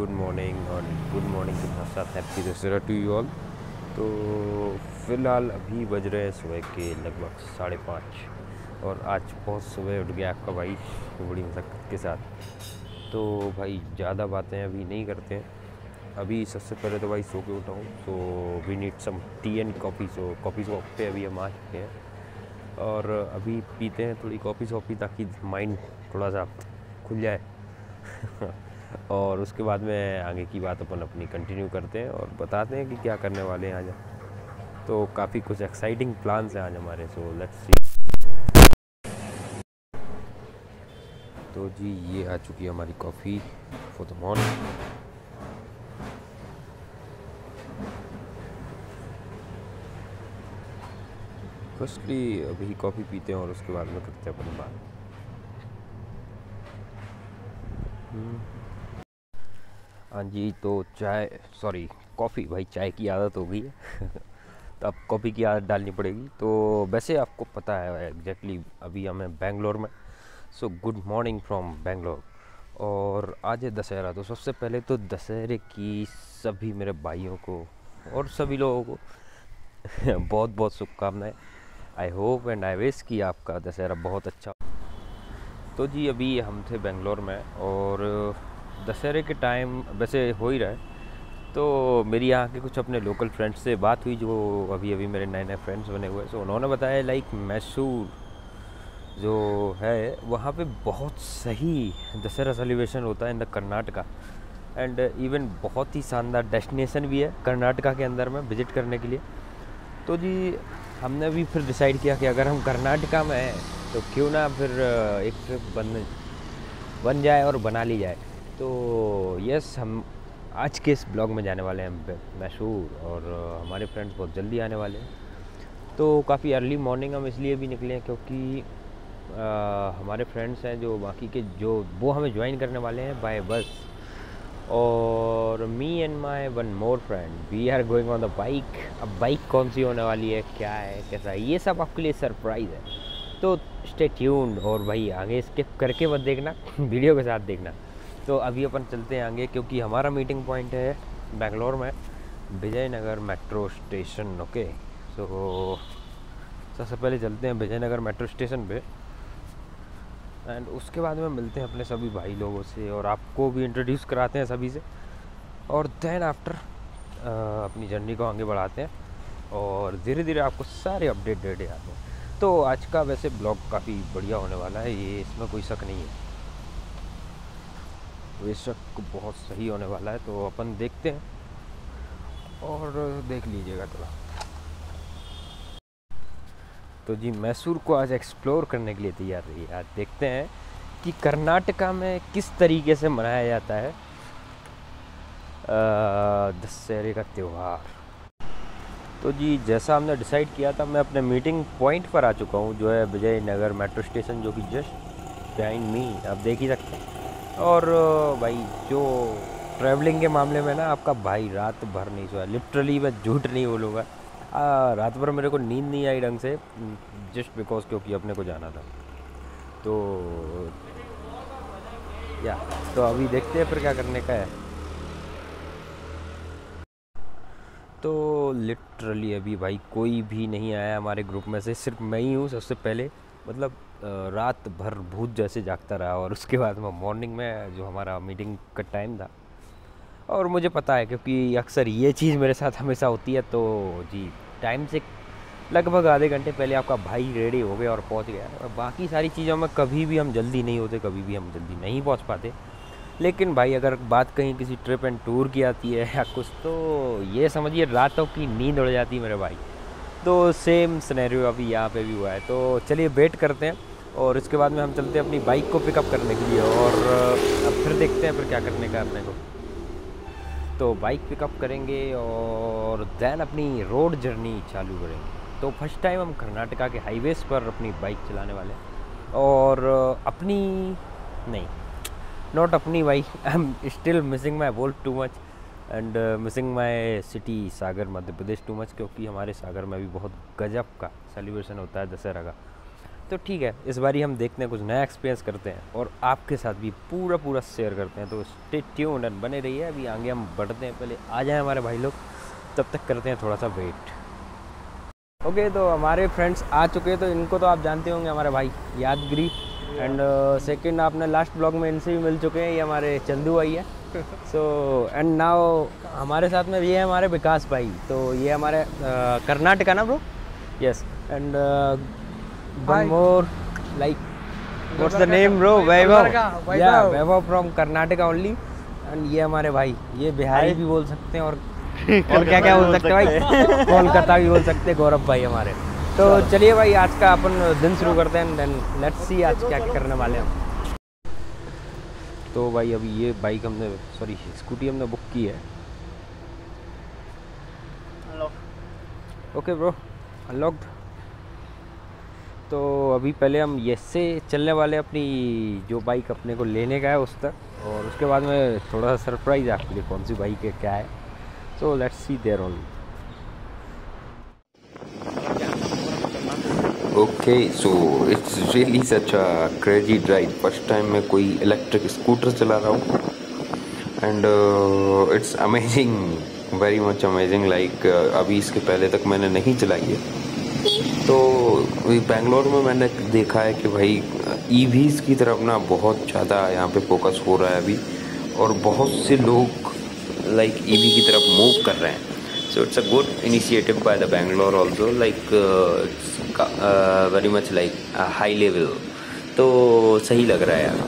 Good morning और good morning के साथ साथ happy Dussehra to you all तो फ़िलहाल अभी बज रहे हैं सुबह के लगभग साढ़े पाँच और आज बहुत सुबह उठ गया आपका भाई बड़ी मशक्क़त के साथ। तो भाई ज़्यादा बातें अभी नहीं करते हैं। अभी सबसे पहले तो भाई सो के उठा हूँ तो we need some tea and coffee so coffee shop पे अभी हम आ चुके हैं। और अभी पीते हैं थोड़ी कॉफ़ी शॉफ़ी ताकि माइंड थोड़ा सा खुल जाए। और उसके बाद में आगे की बात अपन अपनी कंटिन्यू करते हैं और बताते हैं कि क्या करने वाले हैं आज तो काफ़ी कुछ एक्साइटिंग प्लान्स हैं आज हमारे सो लेट्स सी तो जी, ये आ चुकी है हमारी coffee for the morning firstly अभी कॉफ़ी पीते हैं और उसके बाद में करते हैं अपनी बात। हाँ जी तो चाय सॉरी कॉफ़ी, भाई चाय की आदत हो गई है। तो अब कॉफ़ी की आदत डालनी पड़ेगी। तो वैसे आपको पता है एग्जैक्टली अभी हमें बेंगलोर में। So good morning from Bangalore और आज है दशहरा तो सबसे पहले तो दशहरे की सभी मेरे भाइयों को और सभी लोगों को बहुत बहुत शुभकामनाएँ। I hope and I wish कि आपका दशहरा बहुत अच्छा तो जी, अभी हम थे बेंगलोर में और दशहरे के टाइम वैसे हो ही रहा है। तो मेरी यहाँ के कुछ अपने लोकल फ्रेंड्स से बात हुई, जो अभी अभी मेरे नए नए फ्रेंड्स बने हुए हैं। सो उन्होंने बताया लाइक मैसूर जो है, वहाँ पे बहुत सही दशहरा सेलिब्रेशन होता है in the Karnataka. And even बहुत ही शानदार डेस्टिनेशन भी है कर्नाटका के अंदर में विज़िट करने के लिए। तो जी, हमने भी फिर डिसाइड किया कि अगर हम कर्नाटका में हैं तो क्यों ना फिर एक ट्रिप बन बन जाए और बना ली जाए। तो यस हम आज के इस ब्लॉग में जाने वाले हैं मैसूर और हमारे फ्रेंड्स बहुत जल्दी आने वाले हैं। तो काफ़ी अर्ली मॉर्निंग हम इसलिए भी निकले हैं क्योंकि आ, हमारे फ्रेंड्स हैं जो बाकी के जो वो हमें ज्वाइन करने वाले हैं बाय बस और me and my one more friend we are going on the bike अब बाइक कौन सी होने वाली है क्या है कैसा है ये सब आपके लिए सरप्राइज़ है। तो स्टे ट्यून्ड और भाई आगे स्किप करके मत देखना वीडियो के साथ देखना। तो अभी अपन चलते हैं आगे, क्योंकि हमारा मीटिंग पॉइंट है बेंगलोर में, Vijayanagar metro station okay so सबसे पहले चलते हैं विजयनगर मेट्रो स्टेशन पे एंड उसके बाद में मिलते हैं अपने सभी भाई लोगों से, और आपको भी इंट्रोड्यूस कराते हैं सभी से, और देन आफ्टर अपनी जर्नी को आगे बढ़ाते हैं, और धीरे धीरे आपको सारे अपडेट देते आते हैं। तो आज का वैसे ब्लॉग काफ़ी बढ़िया होने वाला है, ये इसमें कोई शक नहीं है। बेशक बहुत सही होने वाला है तो अपन देखते हैं और देख लीजिएगा थोड़ा। तो जी, मैसूर को आज एक्सप्लोर करने के लिए तैयार रही आज देखते हैं कि कर्नाटका में किस तरीके से मनाया जाता है दशहरे का त्यौहार। तो जी, जैसा हमने डिसाइड किया था, मैं अपने मीटिंग पॉइंट पर आ चुका हूँ, जो है विजयनगर मेट्रो स्टेशन जो कि जस्ट बिहाइंड मी आप देख ही सकते हैं। और भाई, जो ट्रैवलिंग के मामले में ना आपका भाई रात भर नहीं सोया लिटरली मैं झूठ नहीं बोलूँगा। रात भर मेरे को नींद नहीं आई ढंग से जस्ट बिकॉज़ क्योंकि अपने को जाना था। तो या तो अभी देखते हैं फिर क्या करने का है। तो लिटरली अभी भाई कोई भी नहीं आया हमारे ग्रुप में से, सिर्फ़ मैं ही हूँ सबसे पहले। मतलब रात भर भूत जैसे जागता रहा और उसके बाद में मॉर्निंग में जो हमारा मीटिंग का टाइम था। और मुझे पता है क्योंकि अक्सर ये चीज़ मेरे साथ हमेशा होती है तो जी टाइम से लगभग आधे घंटे पहले आपका भाई रेडी हो गया और पहुँच गया। और बाकी सारी चीज़ों में कभी भी हम जल्दी नहीं होते, कभी भी हम जल्दी नहीं पहुँच पाते। लेकिन भाई, अगर बात कहीं किसी ट्रिप एंड टूर की आती है या कुछ तो ये समझिए रातों की नींद उड़ जाती है मेरे भाई। तो सेम स्नैरियो अभी यहाँ पे भी हुआ है। तो चलिए वेट करते हैं। और इसके बाद में हम चलते हैं अपनी बाइक को पिकअप करने के लिए और अब फिर देखते हैं फिर क्या करने का अपने को। तो बाइक पिकअप करेंगे और दैन अपनी रोड जर्नी चालू करेंगे। तो फ़र्स्ट टाइम हम कर्नाटका के हाईवेज़ पर अपनी बाइक चलाने वाले हैं। और अपनी, नहीं नॉट अपनी bike I am still missing my volt too much and missing my city Sagar, Madhya Pradesh too much क्योंकि हमारे सागर में भी बहुत गजब का सेलिब्रेशन होता है दशहरा का। तो ठीक है इस बारी हम देखते हैं कुछ नया एक्सपीरियंस करते हैं और आपके साथ भी पूरा पूरा शेयर करते हैं। तो स्टे ट्यून एंड बने रहिए अभी आगे हम बढ़ते हैं। पहले आ जाएँ हमारे भाई लोग तब तक करते हैं थोड़ा सा वेट ओके okay, तो हमारे फ्रेंड्स आ चुके हैं तो इनको तो आप जानते होंगे हमारे भाई यादगिरी। एंड सेकंड आपने लास्ट ब्लॉग में इनसे भी मिल चुके हैं ये हमारे चंदू भाई है। सो एंड नाउ हमारे साथ में ये है हमारे विकास भाई। तो ये हमारे uh, कर्नाटका ना bro yes and one more like what's the name bro? Vaibhav. Yeah Vaibhav from Karnataka only. And ये हमारे भाई ये बिहारी भी बोल सकते हैं और और क्या क्या बोल सकते हैं भाई? कोलकाता भी बोल सकते हैं गौरव भाई हमारे। तो चलिए भाई आज का अपन दिन शुरू करते हैं देन लेट्स सी आज क्या क्या करने वाले हैं तो भाई अभी ये बाइक हमने सॉरी स्कूटी हमने बुक की है। ओके ब्रो अनलॉक्ड तो अभी पहले हम यस से चलने वाले अपनी जो बाइक अपने को लेने का है उस तक। और उसके बाद में थोड़ा सा सरप्राइज़ है आपके लिए कौन सी बाइक है क्या है। So let's see there only okay so it's really such a crazy drive first time मैं कोई इलेक्ट्रिक स्कूटर चला रहा हूँ। And it's amazing very much amazing like अभी इसके पहले तक मैंने नहीं चलाई है। तो बेंगलोर में मैंने देखा है कि भाई ईवीज़ की तरफ़ ना बहुत ज़्यादा यहाँ पे फोकस हो रहा है अभी, और बहुत से लोग लाइक ईवी की तरफ़ मूव कर रहे हैं। So it's a good initiative by the Bangalore also like very much like high level तो सही लग रहा है यार।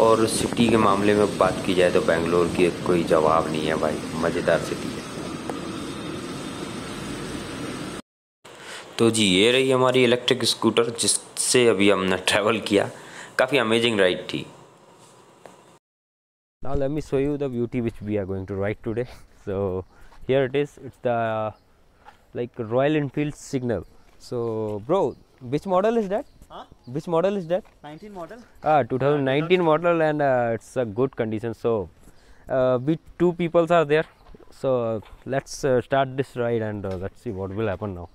और सिटी के मामले में बात की जाए तो बेंगलोर की कोई जवाब नहीं है भाई, मज़ेदार सिटी तो जी ये रही हमारी इलेक्ट्रिक स्कूटर जिससे अभी हमने ट्रैवल किया काफ़ी अमेजिंग राइड थी Now let me show you the beauty which we are going to ride today. So here it is. It's the like Royal Enfield Signal. So bro, which model is that? Huh? Which model is that? 19 model. Ah, 2019 uh, model and uh, it's a good condition. So uh, we two people are there. So uh, let's uh, start this ride and uh, let's see what will happen now.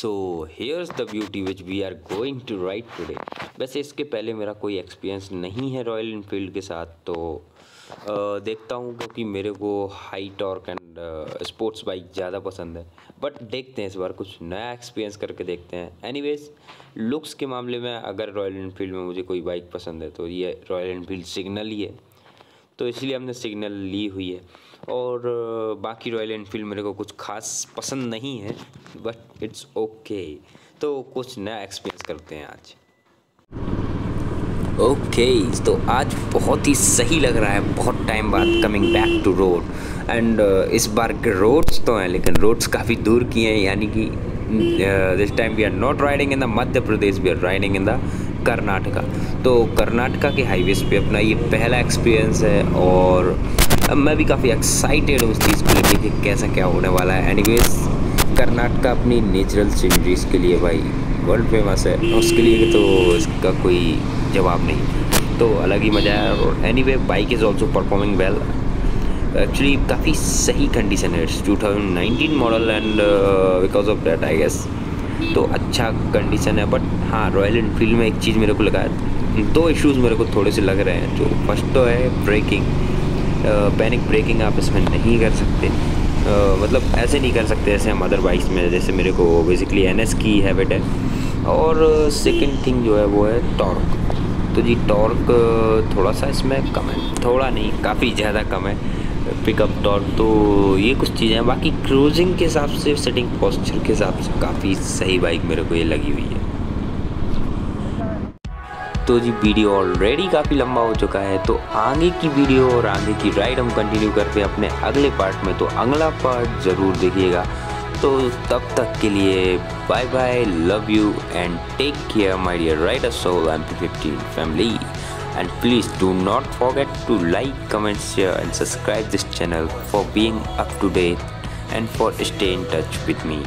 So here's the beauty which we are going to ride today वैसे इसके पहले मेरा कोई experience नहीं है royal Enfield के साथ तो uh, देखता हूँ क्योंकि मेरे को high torque and sports bike ज़्यादा पसंद है। बट देखते हैं इस बार कुछ नया एक्सपीरियंस करके देखते हैं। एनीवेज लुक्स के मामले में अगर रॉयल इनफील्ड में मुझे कोई बाइक पसंद है तो ये रॉयल इनफील्ड सिग्नल ही है। तो इसलिए हमने सिग्नल ली हुई है। और बाकी रॉयल एनफील्ड मेरे को कुछ खास पसंद नहीं है बट इट्स ओके तो कुछ नया एक्सपीरियंस करते हैं आज। ओके okay, तो आज बहुत ही सही लग रहा है बहुत टाइम बाद coming back to road and इस बार के रोड्स तो हैं लेकिन रोड्स काफ़ी दूर की हैं यानी कि this time we are not riding in the Madhya Pradesh we are riding in the Karnataka. तो कर्नाटका के हाईवेज पे अपना ये पहला एक्सपीरियंस है और मैं भी काफ़ी एक्साइटेड हूँ उस चीज़ को लेके कि कैसा क्या होने वाला है। एनीवेज कर्नाटका अपनी नेचुरल सीनरीज के लिए भाई वर्ल्ड फ़ेमस है। उसके लिए तो इसका कोई जवाब नहीं। तो अलग ही मज़ा है और anyway bike is also performing well actually काफ़ी सही कंडीशन है। It's 2019 model and because of that I guess तो अच्छा कंडीशन है बट हाँ रॉयल इनफील्ड में एक चीज़ मेरे को लगा दो इश्यूज़ मेरे को थोड़े से लग रहे हैं जो फ़र्स्ट तो है ब्रेकिंग पैनिक ब्रेकिंग आप इसमें नहीं कर सकते। uh, मतलब ऐसे नहीं कर सकते ऐसे हम अदर बाइक्स में जैसे मेरे को बेसिकली एनएस की हैबिट है। और सेकेंड थिंग जो है वो है टॉर्क तो जी टॉर्क थोड़ा सा इसमें कम है थोड़ा नहीं काफ़ी ज़्यादा कम है। पिकअप टॉर्क तो ये कुछ चीज़ें हैं। बाकी क्रूजिंग के हिसाब से सेटिंग पॉस्चर के हिसाब से काफ़ी सही बाइक मेरे को ये लगी हुई है। तो जी वीडियो ऑलरेडी काफ़ी लंबा हो चुका है तो आगे की वीडियो और आगे की राइड हम कंटिन्यू करते हैं अपने अगले पार्ट में तो अगला पार्ट ज़रूर देखिएगा। तो तब तक के लिए bye bye love you and take care my dear rider soul M fifteen family and please do not forget to like comment share and subscribe this channel for being up to date and for stay in touch with me